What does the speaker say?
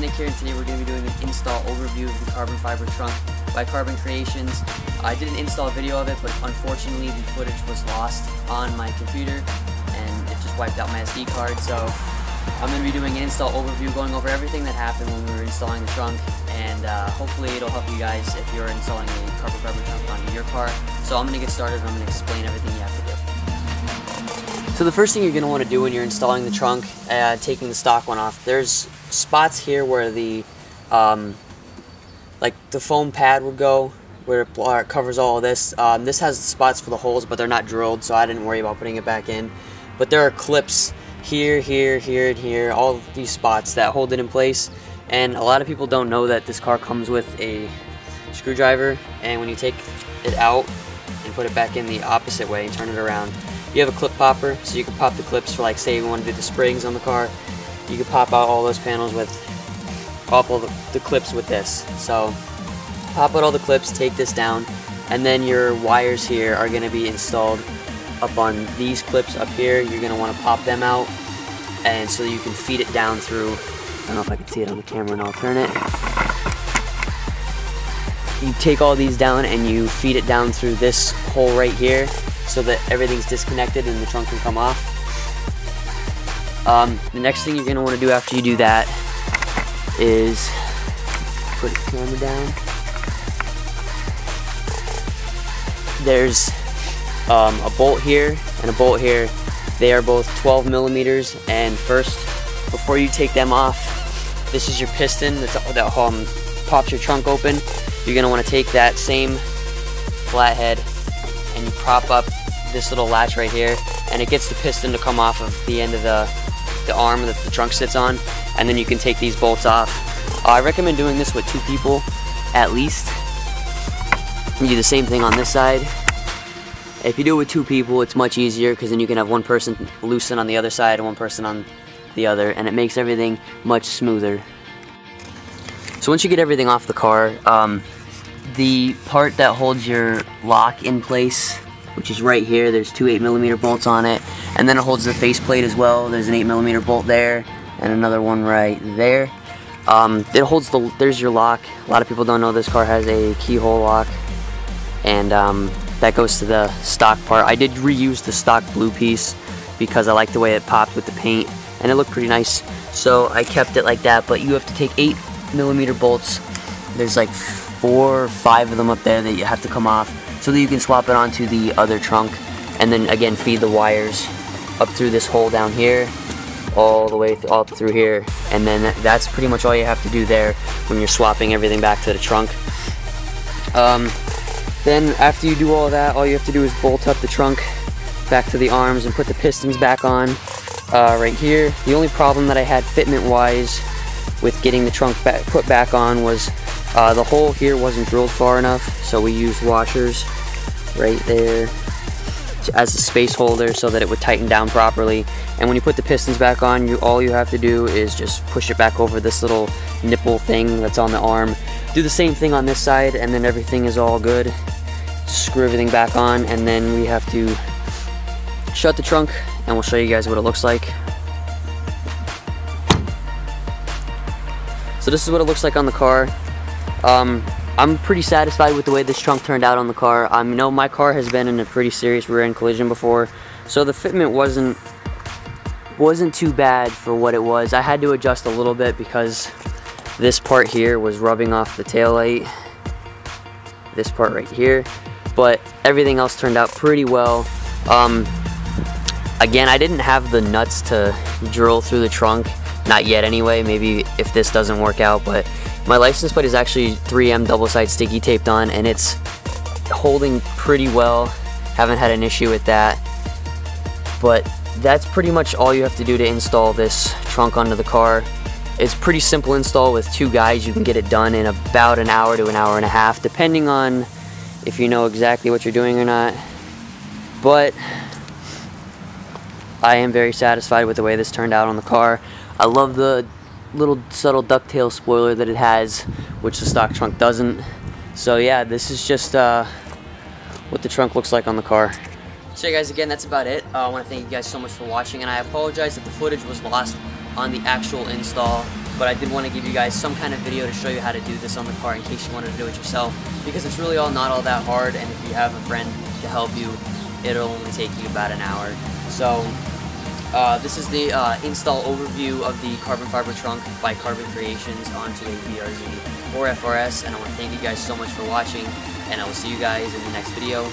Nick here, and today we're going to be doing an install overview of the carbon fiber trunk by Carbon Creations. I did an install video of it, but unfortunately the footage was lost on my computer, and it just wiped out my SD card, so I'm going to be doing an install overview, going over everything that happened when we were installing the trunk, and uh, hopefully it'll help you guys if you're installing a carbon fiber trunk onto your car. So I'm going to get started, and I'm going to explain everything you have to do. So the first thing you're going to want to do when you're installing the trunk, uh, taking the stock one off, there's spots here where the, um, like the foam pad would go, where it covers all of this. Um, this has spots for the holes, but they're not drilled, so I didn't worry about putting it back in. But there are clips here, here, here, and here, all these spots that hold it in place. And a lot of people don't know that this car comes with a screwdriver, and when you take it out and put it back in the opposite way and turn it around, you have a clip popper, so you can pop the clips for like say you want to do the springs on the car. You can pop out all those panels with all the, the clips with this. So pop out all the clips, take this down, and then your wires here are going to be installed up on these clips up here. You're going to want to pop them out, and so you can feed it down through. I don't know if I can see it on the camera, and I'll turn it. You take all these down and you feed it down through this hole right here so that everything's disconnected and the trunk can come off. Um, the next thing you're going to want to do after you do that is put the camera down. There's um, a bolt here and a bolt here. They are both 12 millimeters and first, before you take them off, this is your piston that um, pops your trunk open. You're going to want to take that same flathead and you prop up this little latch right here and it gets the piston to come off of the end of the, the arm that the trunk sits on and then you can take these bolts off. Uh, I recommend doing this with two people at least. You do the same thing on this side. If you do it with two people, it's much easier because then you can have one person loosen on the other side and one person on the other and it makes everything much smoother. So once you get everything off the car, um, the part that holds your lock in place which is right here. There's two 8 millimeter bolts on it. And then it holds the faceplate as well. There's an 8 millimeter bolt there and another one right there. Um, it holds the, there's your lock. A lot of people don't know this car has a keyhole lock. And um, that goes to the stock part. I did reuse the stock blue piece because I like the way it popped with the paint and it looked pretty nice. So I kept it like that, but you have to take 8 millimeter bolts. There's like four or five of them up there that you have to come off so that you can swap it onto the other trunk and then again feed the wires up through this hole down here all the way th all through here. And then that's pretty much all you have to do there when you're swapping everything back to the trunk. Um, then after you do all that all you have to do is bolt up the trunk back to the arms and put the pistons back on uh, right here. The only problem that I had fitment wise with getting the trunk back, put back on was uh, the hole here wasn't drilled far enough, so we used washers right there as a space holder so that it would tighten down properly. And when you put the pistons back on, you all you have to do is just push it back over this little nipple thing that's on the arm. Do the same thing on this side, and then everything is all good. Screw everything back on, and then we have to shut the trunk, and we'll show you guys what it looks like. So this is what it looks like on the car. Um, I'm pretty satisfied with the way this trunk turned out on the car. I know my car has been in a pretty serious rear end collision before, so the fitment wasn't wasn't too bad for what it was. I had to adjust a little bit because this part here was rubbing off the tail light. This part right here, but everything else turned out pretty well. Um, again, I didn't have the nuts to drill through the trunk, not yet anyway. Maybe if this doesn't work out, but my license plate is actually 3M double side sticky taped on and it's holding pretty well. Haven't had an issue with that. But that's pretty much all you have to do to install this trunk onto the car. It's pretty simple install with two guys. You can get it done in about an hour to an hour and a half, depending on if you know exactly what you're doing or not. But I am very satisfied with the way this turned out on the car. I love the little subtle ducktail spoiler that it has, which the stock trunk doesn't. So yeah, this is just uh, what the trunk looks like on the car. So yeah, guys, again, that's about it. Uh, I want to thank you guys so much for watching, and I apologize that the footage was lost on the actual install. but I did want to give you guys some kind of video to show you how to do this on the car in case you wanted to do it yourself because it's really all not all that hard and if you have a friend to help you it'll only take you about an hour so uh, this is the uh, install overview of the carbon fiber trunk by Carbon Creations onto a BRZ or FRS and I want to thank you guys so much for watching and I will see you guys in the next video